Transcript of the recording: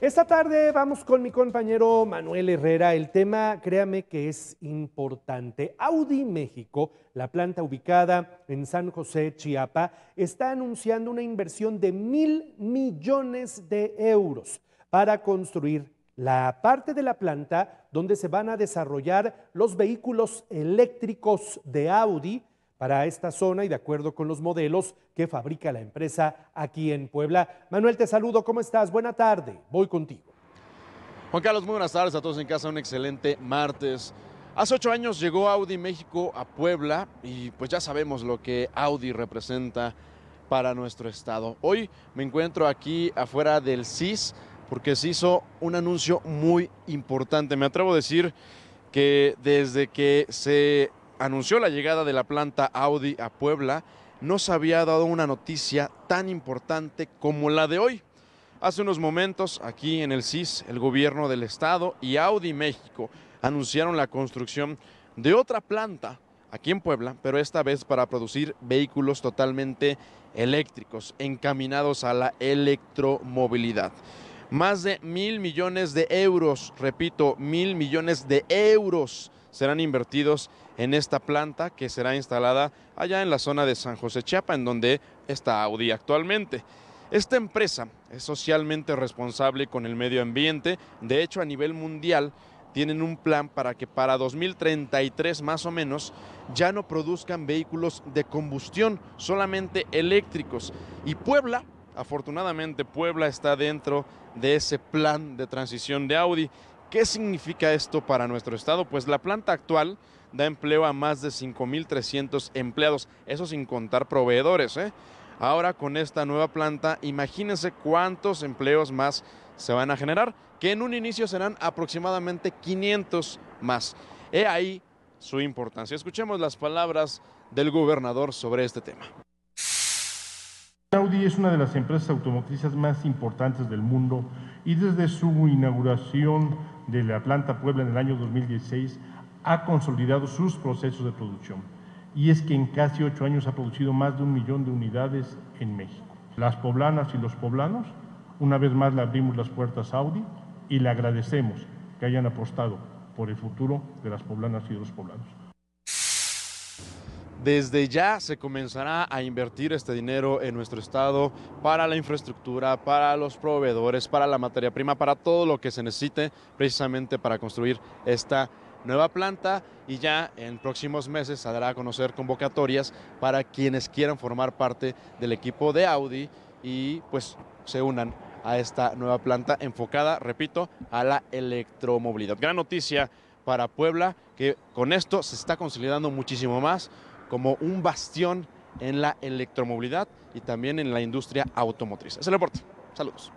Esta tarde vamos con mi compañero Manuel Herrera. El tema, créame que es importante. Audi México, la planta ubicada en San José, Chiapa, está anunciando una inversión de mil millones de euros para construir la parte de la planta donde se van a desarrollar los vehículos eléctricos de Audi para esta zona y de acuerdo con los modelos que fabrica la empresa aquí en Puebla. Manuel, te saludo, ¿cómo estás? Buena tarde, voy contigo. Juan Carlos, muy buenas tardes a todos en casa, un excelente martes. Hace ocho años llegó Audi México a Puebla y pues ya sabemos lo que Audi representa para nuestro estado. Hoy me encuentro aquí afuera del CIS porque se hizo un anuncio muy importante. Me atrevo a decir que desde que se anunció la llegada de la planta Audi a Puebla, no se había dado una noticia tan importante como la de hoy. Hace unos momentos, aquí en el CIS, el gobierno del estado y Audi México anunciaron la construcción de otra planta aquí en Puebla, pero esta vez para producir vehículos totalmente eléctricos, encaminados a la electromovilidad. Más de mil millones de euros, repito, mil millones de euros serán invertidos en esta planta que será instalada allá en la zona de San José Chiapa, en donde está Audi actualmente. Esta empresa es socialmente responsable con el medio ambiente, de hecho a nivel mundial tienen un plan para que para 2033 más o menos ya no produzcan vehículos de combustión, solamente eléctricos. Y Puebla, afortunadamente Puebla está dentro de ese plan de transición de Audi. ¿Qué significa esto para nuestro estado? Pues la planta actual da empleo a más de 5.300 empleados, eso sin contar proveedores. ¿eh? Ahora con esta nueva planta, imagínense cuántos empleos más se van a generar, que en un inicio serán aproximadamente 500 más. He ahí su importancia. Escuchemos las palabras del gobernador sobre este tema. Audi es una de las empresas automotrices más importantes del mundo y desde su inauguración de la planta Puebla en el año 2016 ha consolidado sus procesos de producción. Y es que en casi ocho años ha producido más de un millón de unidades en México. Las poblanas y los poblanos, una vez más le abrimos las puertas a Audi y le agradecemos que hayan apostado por el futuro de las poblanas y de los poblanos. Desde ya se comenzará a invertir este dinero en nuestro estado para la infraestructura, para los proveedores, para la materia prima, para todo lo que se necesite precisamente para construir esta nueva planta y ya en próximos meses se dará a conocer convocatorias para quienes quieran formar parte del equipo de Audi y pues se unan a esta nueva planta enfocada, repito, a la electromovilidad. Gran noticia para Puebla que con esto se está consolidando muchísimo más como un bastión en la electromovilidad y también en la industria automotriz. Es el reporte. Saludos.